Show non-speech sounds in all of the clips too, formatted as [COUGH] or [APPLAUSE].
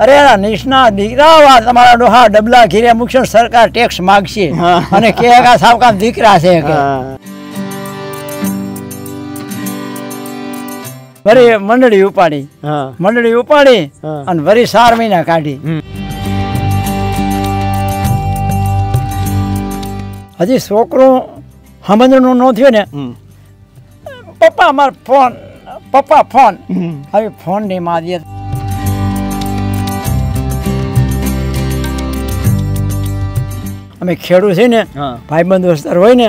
અરે નિષ્ણા દીકરા તમારા ડોહા ડબલા ઘીરે મૂકશે સરકાર ટેક્સ માગશે. અને કે આ સાવકામ દીકરા છે કે. હા. મંડળી ઉપાડી. મંડળી ઉપાડી અને વરી ચાર મહિના કાઢી હજી છોકરો સમજણું ન થયું ને પપ્પા માર ફોન પપ્પા ફોન. હવે ફોનની મારીએ અમે ખેડૂત છે ને ભાઈ ભાઈબંધ દોસ્તાર હોય ને.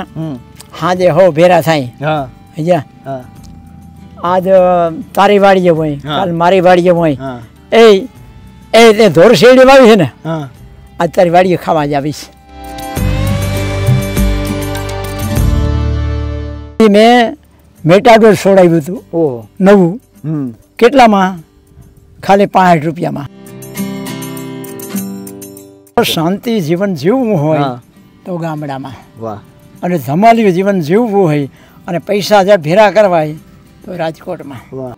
હાજે હો ભેરા થાય. હજા આજ તારી તારી વાડીએ હોય. કાલ મારી વાડીએ હોય. એ એ તે ધોર શેરડી વાવી છે ને હા. આજ તારી વાડીએ ખાવા જ આવીશ. મેં મેટાડોર છોડાવ્યું હતું નવું. કેટલામાં? ખાલી પાંસઠ રૂપિયામાં. શાંતિ જીવન જીવવું હોય તો ગામડામાં. વાહ. અને ધમાલ્યું જીવન જીવવું હોય અને પૈસા જ્યાં ભેરા કરવા હોય તો રાજકોટમાં. વાહ.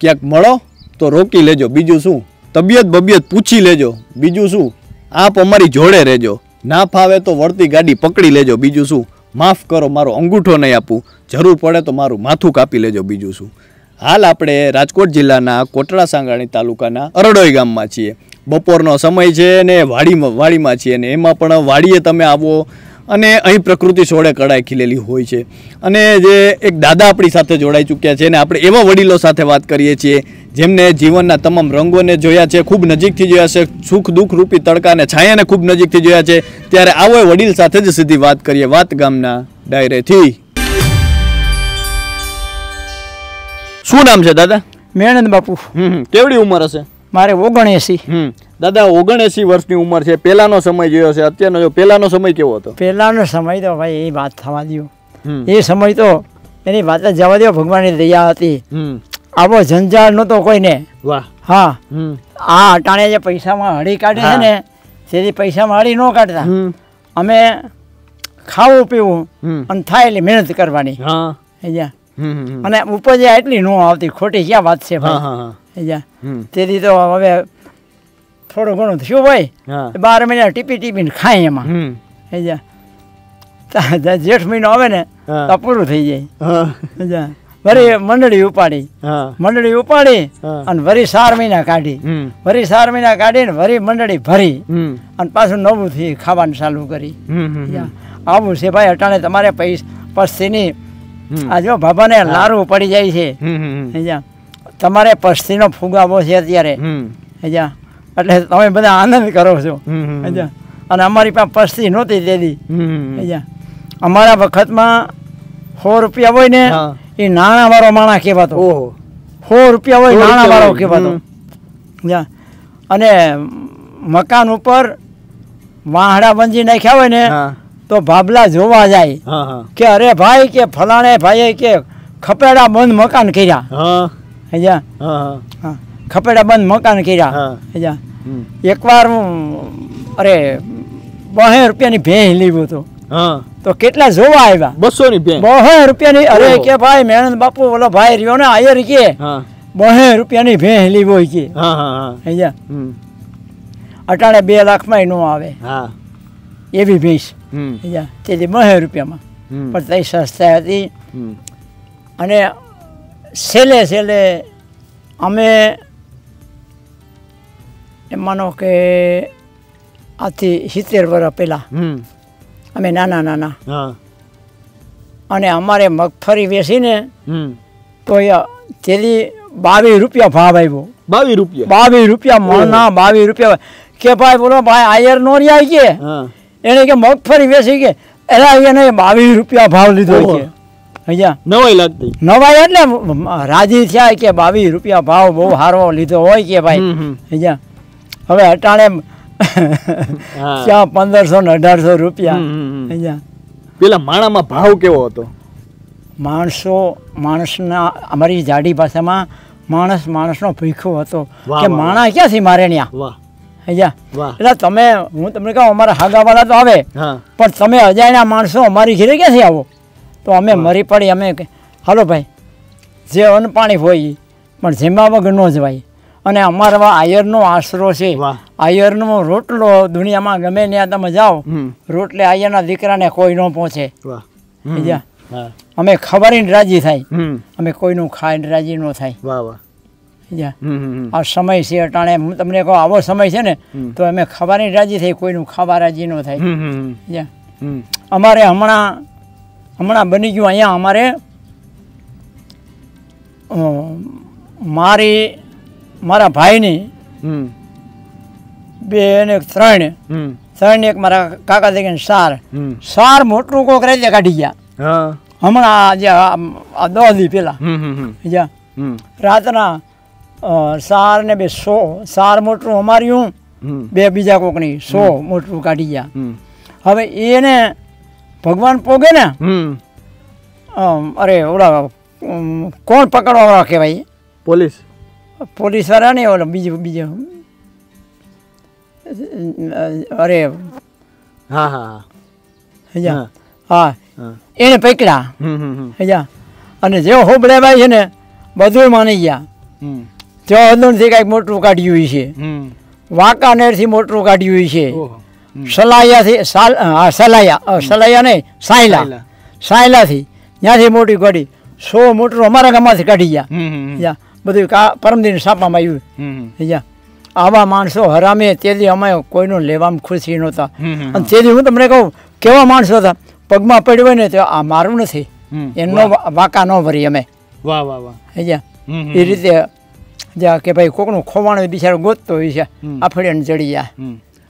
ક્યાંક મળો તો રોકી લેજો. બીજું શું? તબિયત બબિયત પૂછી લેજો. બીજું શું? આપ અમારી જોડે રહેજો. ના ફાવે તો વળતી ગાડી પકડી લેજો. બીજું શું? માફ કરો, મારો અંગૂઠો નહીં આપું. જરૂર પડે તો મારું માથું કાપી લેજો બીજું શું. હાલ આપણે રાજકોટ જિલ્લાના કોટડા સાંગાણી તાલુકાના અરડોઈ ગામમાં છીએ. બપોરનો સમય છે ને વાડીમાં વાડીમાં છીએ ને એમાં પણ વાડીએ તમે આવો અને અહીં પ્રકૃતિ સોળે કળાઈ ખીલેલી હોય છે. અને જે એક દાદા આપણી સાથે જોડાઈ ચૂક્યા છે અને આપણે એવા વડીલો સાથે વાત કરીએ છીએ જેમને જીવનના તમામ રંગોને જોયા છે ખૂબ નજીકથી જોયા છે સુખ દુઃખ રૂપી તડકાને છાયાને ખૂબ નજીકથી જોયા છે. ત્યારે આવો એ વડીલ સાથે જ સીધી વાત કરીએ વાત ગામના ડાયરેથી. શું નામ છે દાદા? મેણંદ બાપુ. કેવડી ઉંમર હશે? મારે ઓગણએંસી. હમ દાદા ઓગણએસી વર્ષની ઉંમર છે. પહેલાનો સમય જોયો છે? અત્યારનો જો પહેલાનો સમય કેવો હતો? પહેલાનો સમય તો ભાઈ એ વાત થવા દો એ સમય તો એની વાત જવા દો ભગવાનની દયા હતી. આવો જંજાળ નહોતો કોઈને. વાહ. હા. આ અટાણે જે પૈસામાં હળી કાઢે છે ને તેથી પૈસામાં હળી ન કાઢતા. અમે ખાવું પીવું અને થાય એટલી મહેનત કરવાની. અને ઉપજે એટલી ન આવતી. ખોટી ક્યાં વાત છે ભાઈ? તેથી તો હવે થોડું ઘણું થયું હોય બાર મહિના ટીપી ટીપીને ખાય એમાં. જેઠ મહિનો આવે ને તો પૂરું થઈ જાય. વરી મંડળી ઉપાડી. મંડળી ઉપાડી અને વરી ચાર મહિના કાઢી. વરી ચાર મહિના કાઢીને વરી મંડળી ભરી અને પાછું નવું થઈ ખાવાનું ચાલુ કરી? આવું છે ભાઈ અટાણે તમારે પૈસા પસ્તીની આ જો બાબાને લારું પડી જાય છે. તમારે પસ્તીનો ફુગાવો છે અત્યારે. સમજ્યા? એટલે તમે બધા આનંદ કરો છો? અને અમારી પાસે પસ્તી નહોતી સમજ્યા? અમારા વખતમાં સો રૂપિયા હોય ને એ નાણાં વાળો માણસ કહેવાતો. ઓહો. સો રૂપિયા હોય નાણા વાળો કહેવાતો. અને મકાન ઉપર વાહડા બંજી નાખ્યા હોય ને તો ભાભલા જોવા જાય. કે અરે ભાઈ કે ફલાણે ભાઈએ કે ખપેડા બંધ મકાન કર્યા. હા હા. હા. ખપેડા બંધ મકાન કર્યા? એકવાર હું અરે બહે રૂપિયાની ભેંસ લીધું હતું હા. તો કેટલા જોવા આવ્યા? બસો ની પેન બહે રૂપિયાની અરે કે ભાઈ મેણંદ બાપુ ઓલો ભાઈ રહ્યો ને આયર કે બહે રૂપિયાની ભેંસ લીધો કે? હમ. અટાણે બે લાખમાં નો આવે. હા. એવી ભેંસ. સમજ્યા? તેથી બહે રૂપિયામાં. પણ તઈ સસ્તા હતી. અને છેલ્લે છેલ્લે અમે માનો કે આથી સિત્તેર વર્ષ પહેલાં અમે નાના નાના હા અને અમારે મગફળી વેચીને તો તેલી બાવીસ રૂપિયા ભાવ આવ્યો બાવીસ રૂપિયા બાવીસ રૂપિયા મણના બાવીસ રૂપિયા કે ભાઈ બોલો ભાઈ આયર નો રહ્યા કે એને કે મગફળી વેચી કે એના એને બાવીસ રૂપિયા ભાવ લીધો. કે અહીંયા નવાઈ લાગતી નવાઈ એટલે રાજી થયા કે બાવીસ રૂપિયા ભાવ બહુ સારો લીધો હોય કે ભાઈ. અહીંયા હવે અટાણે ત્યાં પંદરસો ને અઢારસો રૂપિયા. અહીંયા. પેલા માણામાં ભાવ કેવો હતો? માણસો માણસના અમારી જાડી ભાષામાં માણસ માણસનો ભીખો હતો. કે માણા ક્યાંથી મારે ત્યાં સમજ્યા એટલે તમે હું તમને કહું અમારા હાગાવાળા તો આવે. પણ તમે અજાણ્યા માણસો અમારી ઘરે ક્યાંથી આવો? તો અમે મરી પડી અમે હાલો ભાઈ જે અન્ન પાણી હોય પણ જેમાં વગર ન જવાય. અને અમારા આયરનો આશરો છે. આયરનો રોટલો દુનિયામાં ગમે ત્યાં તમે જાઓ રોટલે આયરના દીકરાને કોઈ ન પહોંચે. અમે ખબરીને રાજી થાય. અમે કોઈનું ખાઈને રાજી ન થાય. આ સમય છે અટાણે. હું તમને કહું આવો સમય છે ને તો અમે ખબરીને રાજી થઈ કોઈનું ખાવા રાજી ન થાય. અમારે હમણાં હમણાં બની ગયું અહીંયા અમારે મારી મારા ભાઈની બે ને ત્રણ. ત્રણ એક મારા કાકા દેખીને સાર સાર મોટું કોક રીતે કાઢી ગયા. હા. હમણાં જે આ દસ દી હમ જ્યાં રાતના સાર ને બે સો. સાર મોટું અમાર્યું. બે બીજા કોકની સો મોટું કાઢી ગયા. હવે એને ભગવાન પોગે ને? અરે ઓલા કોણ પકડવાવાળા કહેવાય? પોલીસ. પોલીસવાળા ને ઓલા બીજું બીજું. અરે હા હા હા. હજા. હા. એને પકડ્યા. હજા. અને જે હોબળે ભાઈ છે ને બધું માની ગયા. જો અંદરથી કાંઈક મોટું કાઢ્યું છે વાંકાનેરથી મોટું કાઢ્યું છે. સલાયાથી સાલ સલાયા સલાયા નહીં સાયલા. સાયલા. સાયલાથી. ત્યાંથી મોટી કાઢી સો મોટું અમારા ગામમાંથી કાઢી ગયા. બધું પરમદિન છાપવામાં આવ્યું. હમ હમ. આવા માણસો હરામે તેથી અમે કોઈનું લેવામાં ખુશી નહોતા. અને તેથી હું તમને કહું કેવા માણસો હતા? પગમાં પડ્યો હોય ને તો આ મારું નથી. એમનો વાંકા ન ભરી અમે. વાહ વાહ વાહ. હમ. એ રીતે જ્યાં કે ભાઈ કોકનું ખોવાણ બિચારો ગોતતો હોય છે. આફડીને ચડી ગયા.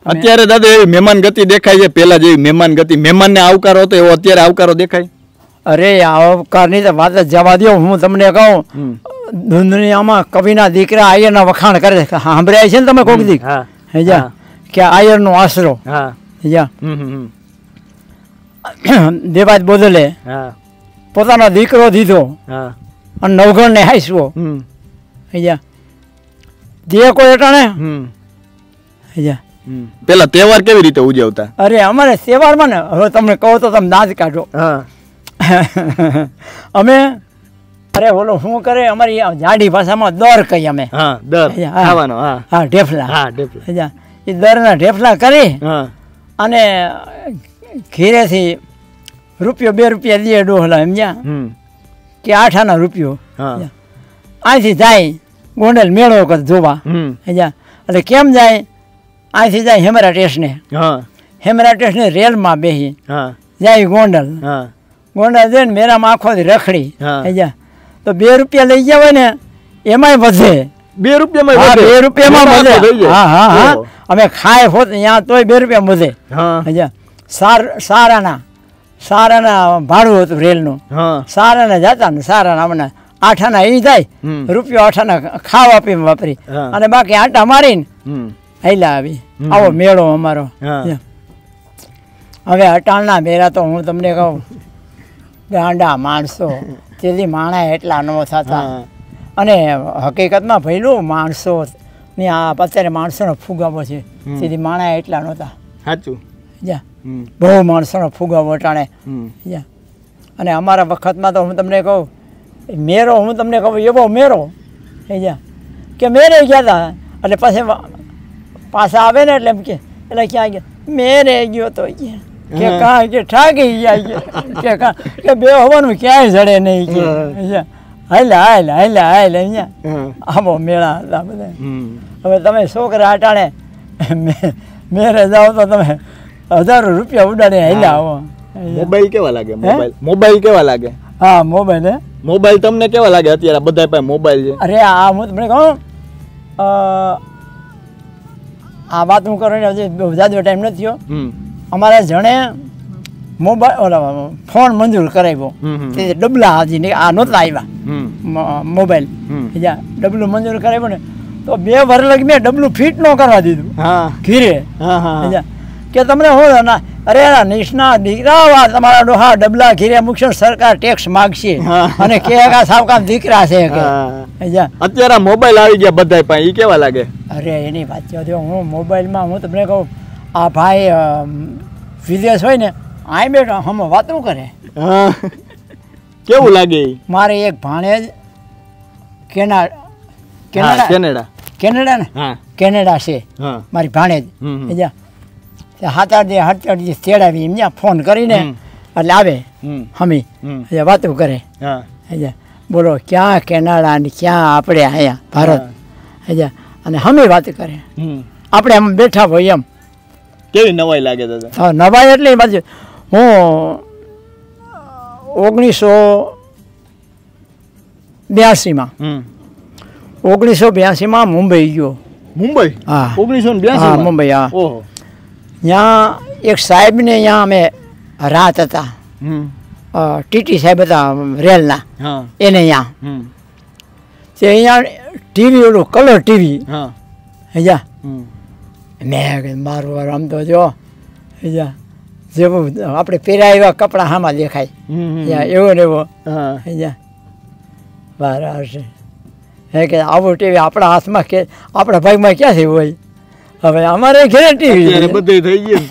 અત્યારે દાદા એવી મહેમાન ગતિ દેખાય છે. પેલા જેવી મહેમાન ગતિ. મહેમાનને આવકારો હતો એવો અત્યારે આવકારો દેખાય? અરે આવકારની તો વાત જવા દો હું તમને કહું. દુનિયામાં કવિના દીકરા આયરના વખાણ કરે છે. સાંભળ્યા છે ને તમે કોક દીક હા હેજા કે આયરનો આશરો. હા. હેજા. દેવાજ બોદલે હા. પોતાનો દીકરો દીધો હા. અને નવગણને હાઈસવો હમ. હેજા જે. કોઈ અટાણે હેજા હમ. પેલા તહેવાર કેવી રીતે ઉજવતા? અરે અમારે તહેવારમાં ને હવે તમને કહો તો તમે દાંત કાઢો. હા. [LAUGHS] અમે અરે ઓલો શું કરે? અમારી જાડી ભાષામાં દર કહીએ અમે. હા દર. ખાવાનો હા. હા ઢેફલા. હા ઢેફલા. એ દરના ઢેફલા કરી હા. અને ઘીરેથી રૂપિયો બે રૂપિયા દે ડોહલા સમજ્યા? કે આઠ આના રૂપિયો. હા. અહીંથી જાય ગોંડલ મેળો કર જોવા. સમજ્યા એટલે કેમ જાય? અહીંથી જાય હેમરા સ્ટેશને હા. હેમરા સ્ટેશને રેલમાં બેસી હા. જાય ગોંડલ. હા. ગોંડલ જઈને મેરામાં આખો રખડી. હા. સમજ્યા તો બે રૂપિયા લઈ ગયા હોય ને એમાંય વધે. બે રૂપિયામાં બે રૂપિયામાં વધે. હા હા હા. અમે ખાય હોત ત્યાં તોય બે રૂપિયા વધે. હા. સાર સારાના સારાના ભાડું હતું રેલનું. સારાના જતા ને સારાના અમને આઠાના એ જાય. રૂપિયો આઠાના ખાવા આપી વાપરી. અને બાકી આટા મારીને હૈલા આવી. આવો મેળો અમારો. હવે અટાણના મેળા તો હું તમને કહું. ગાંડા માણસો. તેથી માણા એટલા ન થતા. અને હકીકતમાં ભયલું માણસો ની આ અત્યારે માણસોનો ફુગાવો છે. તેથી માણા એટલા નહોતા સાચું. જા. બહુ માણસોનો ફુગાવો અટાણે. જા. અને અમારા વખતમાં તો હું તમને કહું મેરો હું તમને કહું એવો મેરો. એ જા. કે મેરે ગયા હતા એટલે પછી પાછા આવે ને એટલે એમ કે એટલે ક્યાં ગયા? મેરે ગયો તો કે કે. કાં કે ઠાકી ગયા કે કે કાં બે હોવાનું ક્યાંય જડે નહીં કે. હા. જા હાલ્યા હાલ્યા હાલ્યા હાલ્યા અહીંયા. આમો મેળા હતા બધા. હવે તમે છોકરા અટાણે મે- મેરે જાઓ તો તમે હજારો રૂપિયા ઉડાડે હાલ્યા આવો. મોબાઈલ કેવા લાગે? મોબાઈલ. મોબાઈલ કેવા લાગે? હા મોબાઈલ હે? મોબાઈલ તમને કેવા લાગે? અત્યારે બધા પાસે મોબાઈલ છે. અરે આ હું તમને કહું? આ વાત હું કરું ને હજી જાજો ટાઈમ નથી થયો અમારા જણે મોબાઈલ ઓલા ફોન મંજૂર કરાવ્યો. તે ડબલા હાજી ને આ નહોતા આવ્યા મોબાઈલ. ડબલું મંજૂર કરાવ્યું ને તો બે વર લગી મેં ડબલું ફિટ ન કરવા દીધું. હા. ઘીરે. કે તમને હું ના અરે નિષ્ણા દીકરા તમારા ડોહા ડબલા ઘીરે મૂકશો સરકાર ટેક્સ માગશે. અને કે આ સાવ દીકરા છે અત્યારે મોબાઈલ આવી ગયા બધા પાસે એ કેવા લાગે? અરે એની વાત હું મોબાઈલમાં હું તમને કહું આ ભાઈ વિદેશ હોય ને આય બેઠો હમ વાતું કરે. હા. કેવું લાગે? મારે એક ભાણેજ કેના કેનેડા કેનેડા. કેનેડા ને? કેનેડા છે. મારી ભાણેજ. હાથ આઠ દે હાથ આઠ દિવસ તેડાવી એમ ફોન કરીને એટલે આવે. હમી. વાતો કરે. હા. હજા બોલો ક્યાં કેનેડા ને ક્યાં આપણે અહીંયા ભારત. હજા અને હમી વાત કરે. આપણે એમ બેઠા હોય એમ. કેવી નવાઈ લાગે દાદા? હા, નવાઈ એટલે બાજુ. હું ઓગણીસો બ્યાસીમાં. હમ. ઓગણીસો બ્યાસીમાં મુંબઈ ગયો. મુંબઈ? હા. ઓગણીસો બ્યાસી મુંબઈ હા. ઓહો. ત્યાં એક સાહેબને ત્યાં અમે રાત હતા. ટીટી સાહેબ હતા રેલના. એને ત્યાં હમ. તે અહીંયા ટીવી ઓલું કલર ટીવી. હા. હમ. મેં કીધું મારું વાર આમ તો જો હજા જેવું આપણે પહેર્યા એવા કપડાં હામાં દેખાય. એવો ને એવો. હા. હજા બહાર છે હે કે આવું ટીવી આપણા હાથમાં કે આપણા ભાગમાં ક્યાંથી હોય? હવે અમારે ઘરે ટીવી બધું થઈ ગયું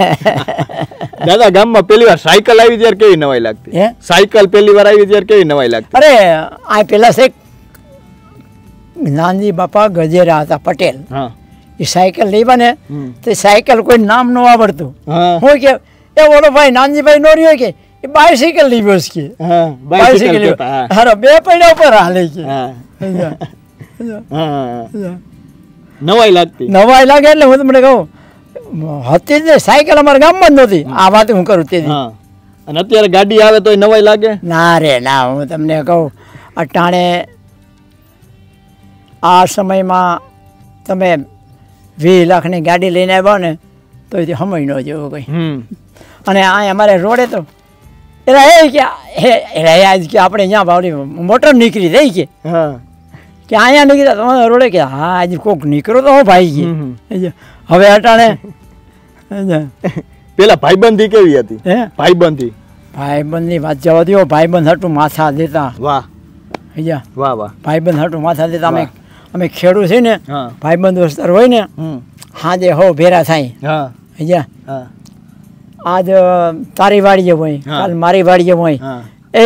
દાદા ગામમાં પહેલી વાર સાયકલ આવી ત્યારે કેવી નવાઈ લાગતી? હે? સાયકલ પહેલી વાર આવી ત્યારે કેવી નવાઈ લાગતી? અરે આ પેલા છે નાનજી બાપા ગજેરા હતા પટેલ. હા. એ સાયકલ લેવા ને. તે સાયકલ કોઈ નામ ન આવડતું. હું. કે એ ઓલો ભાઈ નાનજીભાઈ નો રહ્યો કે એ બાયસાયકલ લીધો છે કે. હા. હારો બે પૈડા ઉપર હાલે હજા. નવાઈ લાગતી. નવાઈ લાગે એટલે હું તમને કહું હતી જ સાયકલ અમારા ગામમાં જ નહોતી. આ વાત હું કરું તે અને અત્યારે ગાડી આવે તો નવાઈ લાગે? ના રે ના હું તમને કહું અટાણે આ સમયમાં તમે વીસ લાખની ગાડી લઈને આવ્યો ને તો એ સમય ન જેવો કંઈ હમ. અને આ અમારે રોડે તો એલા એ કે હે એલા આજ કે આપણે અહીંયા બાવડી મોટર નીકળી રહી કે. હા. કે અહીંયા નીકળ્યા તમારે રોડે કે હા આજે કોક નીકળો તો હું ભાઈ કે. હવે અટાણે પેલા ભાઈબંધી કેવી હતી? હે? ભાઈબંધી. ભાઈબંધની વાત જવા દો ભાઈબંધ હાટું માથા દેતા. વાહ. વાહ વાહ. ભાઈબંધ હાટું માથા દેતા અમે. અમે ખેડૂત છે ને ભાઈ ભાઈબંધ દોસ્તાર હોય ને હાજે હો ભેરા થાય. હા. આજ તારી વાડીએ હોય. કાલ મારી વાડીએ હોય. એ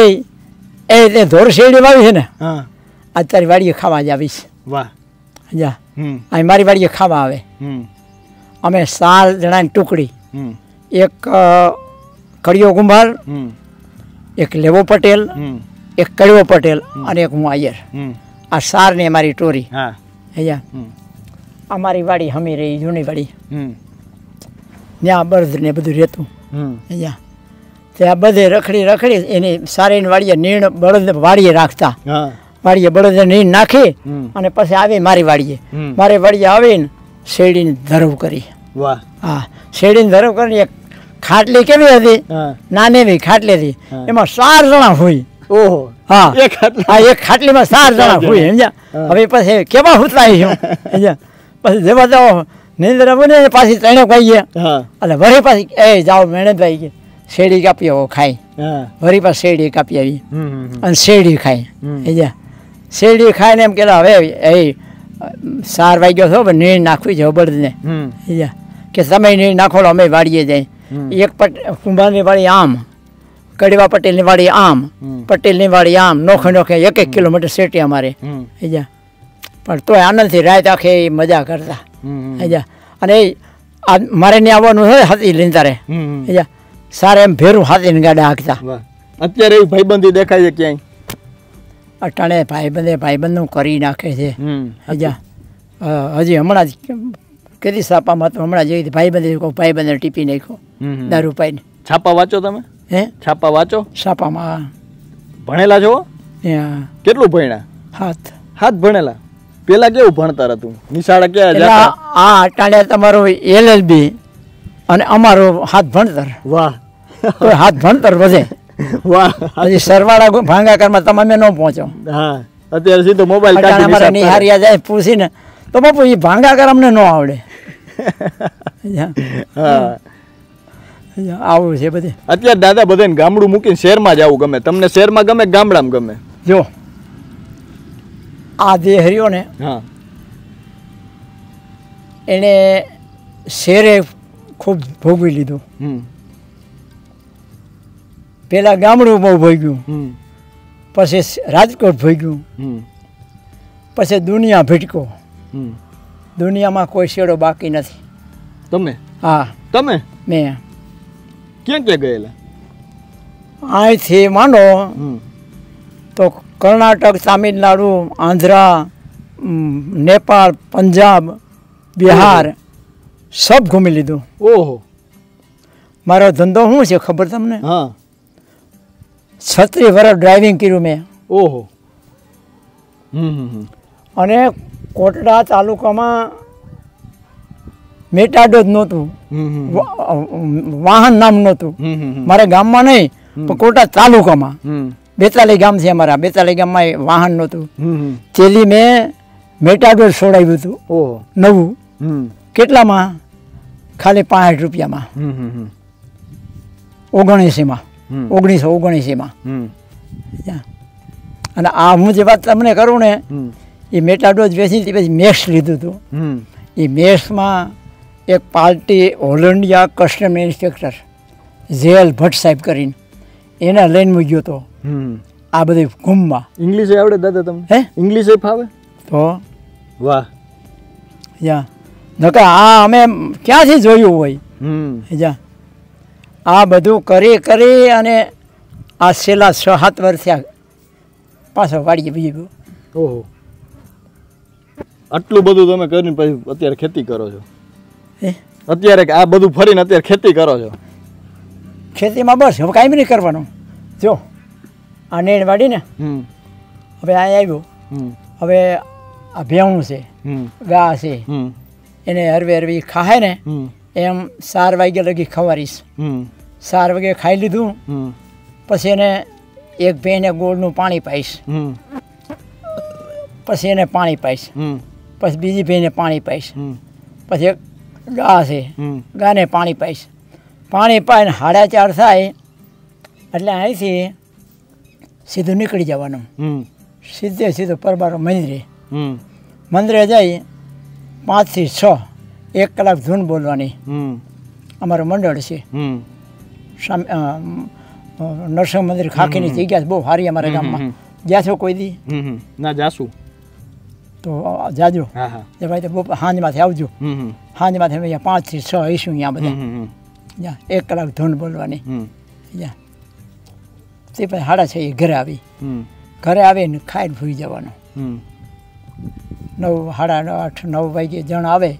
એ તે ધોર શેરડી વાવી છે ને હા. આજ તારી વાડીએ ખાવા જ આવીશ. વાહ. જા અહીં મારી વાડીએ ખાવા આવે. હમ. અમે સાત જણાની ટુકડી એક કડિયો કુંભાર હમ. એક લેવો પટેલ એક કડવો પટેલ અને એક હું આયર. આ સારની અમારી ટોરી. હા. હજા અમારી વાડી હમી રહી જૂની વાડી. ત્યાં બળદ ને બધું રહેતું. અહીંયા ત્યાં બધે રખડી રખડી એની સારી વાડીએ નીણ બળદ વાડીએ રાખતા. વાડીએ બળદ નીણ નાખી અને પછી આવી મારી વાડીએ. મારી વાડીએ આવીને શેરડીને ધરવ કરી. વાહ. હા. શેરડીને ધરવ કરીને એક ખાટલી કેવી હતી? નાની એવી ખાટલી હતી. એમાં ચાર જણા હોય. ઓહો. હા. એક હા એક ખાટલીમાં ચાર જણા હોય સમજ્યા? હવે પછી કેવા હુતરાય છું સમજ્યા? પછી જેવા તો નિંદ્ર બને ને પાછી ત્રણે ગયા. એટલે વળી પાછી એ જાઓ મહેનતભાઈ કે શેરડી કાપી આવો ખાઈ. વળી પાછી શેરડી કાપી આવી. અને શેરડી ખાઈ. સમજ્યા? શેરડી ખાઈને એમ કેલા હવે એ સાર વાગ્યો છો પણ નીર નાખવી છે બળદને સમજ્યા? કે તમે નીર નાખો અમે વાડીએ જાય. એક પટ કુંભારની વાળી આમ. કડવા પટેલની વાડી આમ પટેલની વાડી આમ નોખે નોખે એક એક કિલોમીટર સેટી અમારે. હજા પણ તોય આનંદથી રાત આખે મજા કરતા. સમજ્યા અને એ આ મારે ત્યાં આવવાનું હોય હાથી લઈને તારે. હમ સારા એમ ભેરું હાથીને ગાડા હાંકતા. અત્યારે ભાઈબંધી દેખાય છે ક્યાંય? અટાણે ભાઈબંધે ભાઈબંધનું કરી નાખે છે. હજા હજી હમણાં જ કેટલી સાપામાં તો હમણાં જેવી ભાઈબંધી કોઈ ભાઈબંધે ટીપી નાખ્યો. દારૂ પાઈને. છાપા વાંચો તમે? હે? છાપા વાંચો? છાપામાં. ભણેલા છો? કેટલું ભણ્યા? હાથ. હાથ ભણેલા? પેલા કેવું ભણતર હતું? નિશાળા ક્યાં આ અટાણે તમારું એલએલબી અને અમારું હાથ ભણતર. વાહ. હાથ ભણતર વધે. [LAUGHS] વાહ. હજી સરવાળા ભાંગાકરમાં તમે ન પહોંચો હા. અત્યારે સીધો મોબાઈલ કાઢી અમારે. નિહારિયા જાય પૂછીને તો બાપુ એ ભાંગાકર અમને ન આવડે. [LAUGHS] હા. આવું છે બધે. અત્યારે દાદા બધાને ગામડું મૂકીને શહેરમાં જ આવું ગમે. તમને શહેરમાં ગમે ગામડામાં ગમે? જો આ જે હર્યો ને હા. એણે શેરે ખૂબ ભોગવી લીધું. પેલા પહેલાં ગામડું બહુ ભોગ્યું. પછી રાજકોટ ભોગ્યું. પછી દુનિયા ભટકો. હમ. દુનિયામાં કોઈ શેડો બાકી નથી. તમે? હા. તમે? મેં. ક્યાં ક્યાં ગયેલા? અહીંથી માંડો તો કર્ણાટક તામિલનાડુ આંધ્રા નેપાળ પંજાબ બિહાર સબ ઘૂમી લીધું. ઓહો. મારો ધંધો શું છે ખબર તમને? હા. છત્રીસ વર્ષ ડ્રાઇવિંગ કર્યું મેં. ઓહો. અને કોટડા તાલુકામાં મેટાડો જ નહોતું. વાહન નામ નહોતું. મારે ગામમાં નહીં પણ કોટા તાલુકામાં બેતાલી ગામ છે અમારા. બેતાલી ગામમાં એ વાહન નહોતું. હમ મેં મેટાડોર છોડાવ્યું હતું. નવું. કેટલામાં? ખાલી પાંસઠ રૂપિયામાં. હમ ઓગણીસો ઓગણીસીમાં. અને આ હું જે વાત તમને કરું ને એ મેટાડોજ વેચી પછી મેક્સ લીધું હતું. એ મેક્સમાં એક party all India custom inspector J L Bhatt સાહેબ કરીને એને લઈને મૂક્યો હતો. હમ. આ બધી ઘૂમમાં ઇંગ્લિશ આવડે દાદા તમને? હે? ઇંગ્લિશ ફાવે તો? વાહ. યા નકા આ અમે ક્યાંથી જોયું હોય? જા આ બધું કરી કરી અને આ છેલ્લા છ સાત વર્ષ પાછો વાળીએ બીજું ઓહો. આટલું બધું તમે કરીને પછી અત્યારે ખેતી કરો છો? અત્યારે આ બધું ફરીને અત્યારે ખેતી કરો છો? ખેતીમાં બસ હવે કાંઈ નહીં કરવાનું. જો આ નેણ વાડીને હમ. હવે અહીંયા આવ્યો. હમ. હવે આ ભેહું છે હમ. ગા છે હમ. એને હરવે હરવી ખાય ને હમ. એમ ચાર વાગ્યા લગી ખવારીશ. હમ. ચાર વાગે ખાઈ લીધું હમ. પછી એને એક ભેને ગોળનું પાણી પાઈશ. હમ. પછી એને પાણી પાઈશ. હમ. પછી બીજી ભેને પાણી પાઈશ. હમ. પછી ગા છે. ગાને પાણી પાઈશ. પાણી પાઈને સાડા ચાર થાય એટલે અહીંથી સીધું નીકળી જવાનું. સીધે સીધું પરબારો મંદિરે. મંદિરે જઈ પાંચથી છ એક કલાક ધૂન બોલવાની. હમ. અમારું મંડળ છે. નરસિંહ મંદિર ખાખીની જગ્યા બહુ સારી અમારા ગામમાં. જ્યાં છો કોઈ દી? ના જાસુ તો જાજો. એ ભાઈ તો સાંજમાંથી આવજો. સાંજમાંથી અમે અહીંયા પાંચથી છ આવીશું અહીંયા બધા. એક કલાક ધૂન બોલવાની. તે પછી સાડા છ એ ઘરે આવી. ઘરે આવીને ખાઈને ભૂઈ જવાનું. નવ સાડા આઠ નવ વાગે જણ આવે.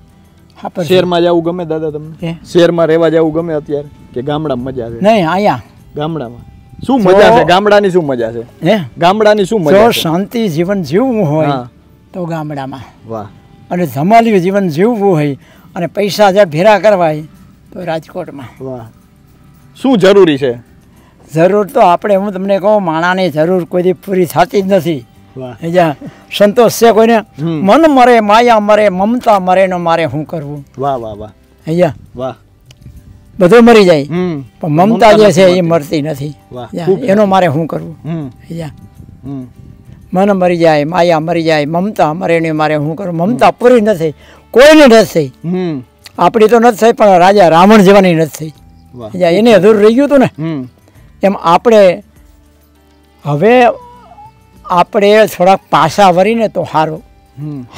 શહેરમાં જવું ગમે દાદા તમને? શહેરમાં રહેવા જવું ગમે અત્યારે? કે ગામડામાં મજા આવે? નહીં અહીંયા. ગામડામાં. શું મજા છે? ગામડાની શું મજા છે? હે? ગામડાની શું મજા શાંતિ જીવન જીવવું હોય તો ગામડામાં. વાહ. અને ધમાલિયું જીવન જીવવું હોય અને પૈસા જ્યાં ભેરા કરવા હોય તો રાજકોટમાં. વાહ. શું જરૂરી છે? જરૂર તો આપણે હું તમને કહું માણાની જરૂર કોઈથી પૂરી થતી જ નથી. સંતોષ છે કોઈને મન મરે માયા મરે મમતા મરે નો મારે શું કરવું? વાહ વાહ વાહ. અહીંયા વાહ. બધું મરી જાય. પણ મમતા જે છે એ મરતી. નથી. એનો મારે શું કરવું? અહીંયા મન મરી જાય માયા મરી જાય મમતા મરે ને મારે શું કરું? મમતા પૂરી નથી કોઈને નથી થઈ. હમ. આપણી તો નથી થઈ પણ રાજા રાવણ જેવાની નથી થઈ. એને અધૂરું રહી ગયું હતું ને. એમ આપણે હવે આપણે થોડાક પાસા વરીને તો સારું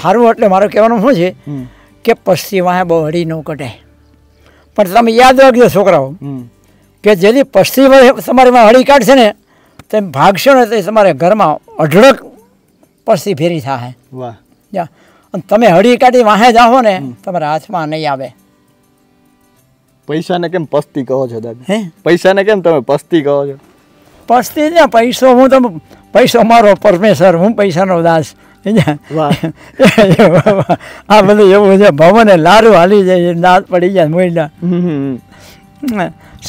સારું એટલે મારું કહેવાનું શું છે કે પશ્ચિમ વાહે બહુ હળી ન કટે પણ તમે યાદ રાખજો છોકરાઓ કે જેથી પશ્ચિમ તમારી હળી કાઢશે ને તેમ ભાગશો ને તે તમારે ઘરમાં અઢળક પશ્ચિમ ફેરી થાય વાહ. અને તમે હળી કાઢી વાહે જાઓ ને તમારા હાથમાં નહીં આવે. પૈસાને કેમ પસ્તી કહો છો દાદા? હે? પૈસાને કેમ તમે પસ્તી કહો છો? પસ્તી ને પૈસો હું તમે પૈસો મારો પરમેશ્વર હું પૈસાનો દાસ. વાહ. આ બધું એવું છે ભવને લારું હાલી જાય દાંત પડી જાય મોઈલા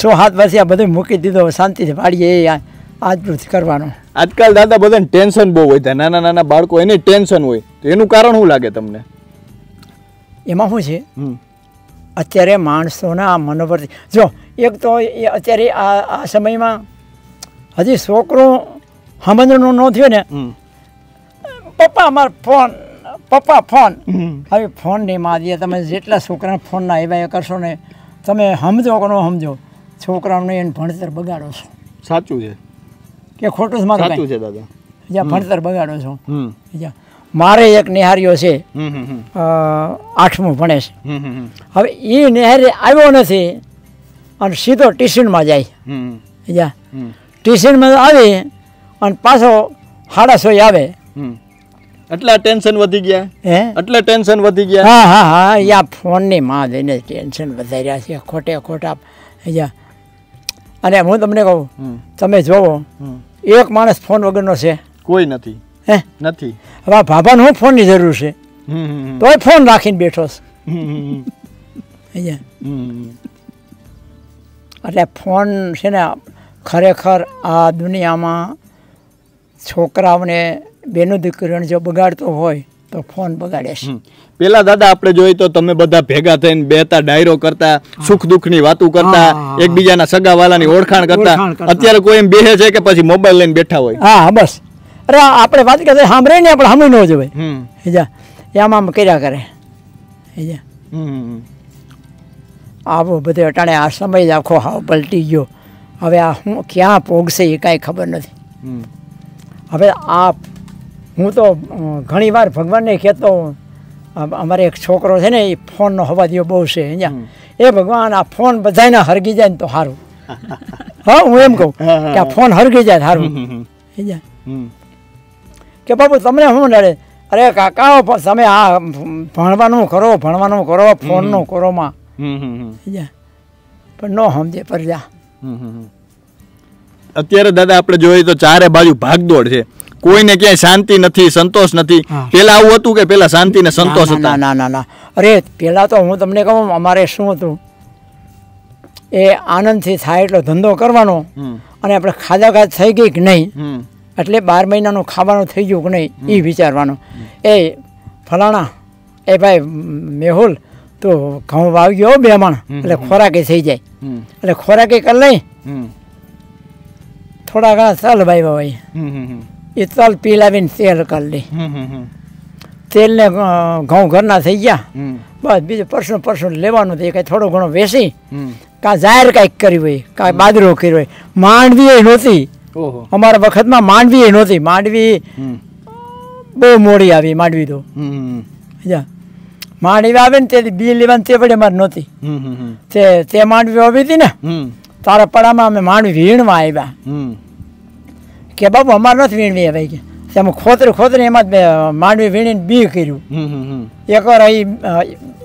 સો હાથ પછી આ બધું મૂકી દીધો શાંતિથી પાડીએ આજ કરવાનું. આજકાલ દાદા બધાને ટેન્શન બહુ હોય નાના નાના બાળકો એને ટેન્શન હોય. તો એનું કારણ શું લાગે તમને? એમાં શું છે? અત્યારે માણસોના મનોવર્તી જો એક તો એ અત્યારે આ આ સમયમાં હજી છોકરો સમજણું ન થયો ને. પપ્પા અમારો ફોન પપ્પા ફોન. હવે ફોનની માદીએ તમે જેટલા છોકરાને ફોનના એવા એ કરશો ને તમે સમજો કે ન સમજો છોકરાઓને એને ભણતર બગાડો છો. સાચું છે. કે ખોટું જ મારું સાચું છે દાદા. જ્યાં ભણતર બગાડો છો. હમ. મારે એક નિહારીઓ છે આઠમું ભણે છે. હવે એ નિહારી આવ્યો નથી અને સીધો ટ્યુશનમાં જાય. જા ટ્યુશનમાં આવી અને પાછો સાડા સોય આવે. હમ. એટલા ટેન્શન વધી ગયા? હે? એટલે ટેન્શન વધી ગયા? હા હા હા યા ફોનની માં જઈને ટેન્શન વધારી રહ્યા છે ખોટે ખોટા. અને હું તમને કહું તમે જોવો. એક માણસ ફોન વગરનો છે. કોઈ નથી. હે? નથી. હવે ભાભાને હું ફોનની જરૂર છે. તોય ફોન રાખીને બેઠો છે. એટલે ફોન છે ને ખરેખર આ દુનિયામાં છોકરાઓને બેનો દીકરીઓને જો બગાડતો હોય તો ફોન બગાડે છે. પેલા દાદા આપણે જોઈએ તો તમે બધા ભેગા થઈને બેતા ડાયરો કરતા સુખ દુઃખની વાતો કરતા. એકબીજાના સગા વાલાની ઓળખાણ કરતા. અત્યારે કોઈ એમ બેહે છે કે પછી મોબાઈલ લઈને બેઠા હોય? હા બસ. અરે આપણે વાત કરતા સાંભળે ને આપણે સાંભળી ન જવાય. હિજા એમ આમ કર્યા કરે. હિજા આવો બધે અટાણે આ સમય જ આખો હાવ પલટી ગયો. હવે આ હું ક્યાં પોગશે એ કાંઈ ખબર નથી. હવે આ હું તો ઘણી વાર ભગવાનને કહેતો અમારે એક છોકરો છે ને એ ફોનનો હવાદીઓ બહુ છે અહીંયા. એ ભગવાન આ ફોન બધાને હરગી જાય ને તો સારું [LAUGHS] હા હું એમ કહું કે આ ફોન હરગી જાય સારું. કે બાપુ તમને શું નડે? અરે કાકા પ- તમે આ ભણવાનું કરો ભણવાનું કરો ફોનનું કરો માં? પણ ન સમજે પરજા હમ હમ. અત્યારે દાદા આપણે જોઈએ તો ચારે બાજુ ભાગદોડ છે. કોઈને ક્યાંય શાંતિ નથી સંતોષ નથી. પેલા આવું હતું કે પેલા શાંતિ ને સંતોષ હતા? ના ના ના અરે પેલા તો હું તમને કહું અમારે શું હતું? એ આનંદથી થાય એટલો ધંધો કરવાનો અને આપણે ખાધા ખાધ થઈ ગઈ કે નહીં? એટલે બાર મહિનાનું ખાવાનું થઈ ગયું કે નહીં? એ વિચારવાનું. એ ફલાણા એ ભાઈ મેહુલ તો ઘઉં વાવી ગયો બે માણ. એટલે ખોરાકે થઈ જાય. એટલે ખોરાકે કરી લઈ થોડા ઘણા ચાલ ભાઈ હોય એ તલ પીલાવીને તેલ કરી લે. તેલને ઘઉં ઘરના થઈ ગયા. બસ બીજું પરસું પરસું લેવાનું થઈ એ કાંઈ થોડો ઘણો વેસી કાં જાહેર કાંઈક કર્યું હોય કાંઈ બાદરો કર્યો હોય. માંડવી એ નહોતી. અમારા વખતમાં માંડવી એ નહોતી. માંડવી બહુ મોડી આવી માંડવી તો. હમ. જા માંડવી આવે ને તે બી લેવાની તે પડે અમારે નહોતી. તે તે માંડવી આવી હતી ને તારા પડામાં અમે માંડવી વીણવા આવ્યા. કે બાબુ અમારે નથી વીણવી હવે કે. તેમાં ખોતરું ખોતરું એમાં જ માંડવી વીણીને બી કર્યું. એક. હમ. અહીં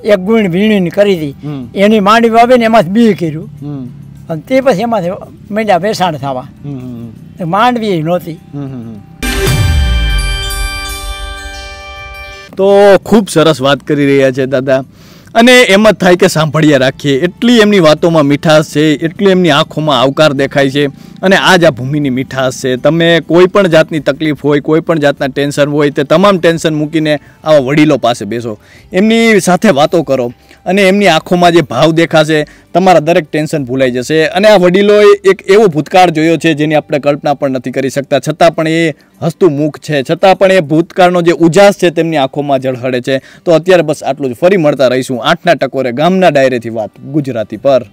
એક ગુણ વીણીને કરી હતી. એની માંડવી વાવીને એમાં જ બી કર્યું. અને તે પછી એમાંથી મીંડા વેસાણ થવા. માંડવી નહોતી. તો ખૂબ સરસ વાત કરી રહ્યા છે દાદા. અને એમ જ થાય કે સાંભળ્યા રાખીએ. એટલી એમની વાતોમાં મીઠાશ છે, એટલી એમની આંખોમાં આવકાર દેખાય છે અને આ જ આ ભૂમિની મીઠાશ છે. તમે કોઈ પણ જાતની તકલીફ હોય, કોઈ પણ જાતના ટેન્શન હોય, તે તમામ ટેન્શન મૂકીને આવા વડીલો પાસે બેસો. એમની સાથે વાતો કરો અને એમની આંખોમાં જે ભાવ દેખાશે, તમારા દરેક ટેન્શન ભૂલાઈ જશે. અને આ વડીલોએ એક એવો ભૂતકાળ જોયો છે જેની આપણે કલ્પના પણ નથી કરી શકતા. છતાં પણ એ હસતું મુખ છે. છતાં પણ એ ભૂતકાળનો જે ઉજાસ છે, તેમની આંખોમાં ઝળહળે છે. તો અત્યારે બસ આટલું જ. ફરી મળતા રહીશું. આઠના ટકોરે ગામના ડાયરેથી વાત ગુજરાતી પર.